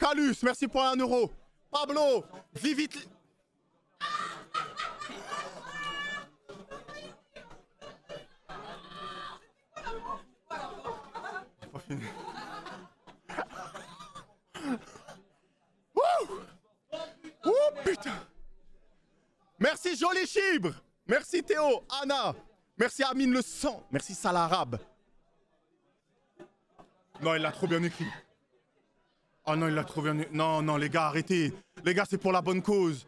Calus, merci pour un euro. Pablo, Vivit. Oh putain Merci Joli Chibre Merci Théo, Anna Merci Amine le sang Merci Salarabe Non, il l'a trop bien écrit. Oh non, il l'a bien écrit. Non, non, les gars, arrêtez Les gars, c'est pour la bonne cause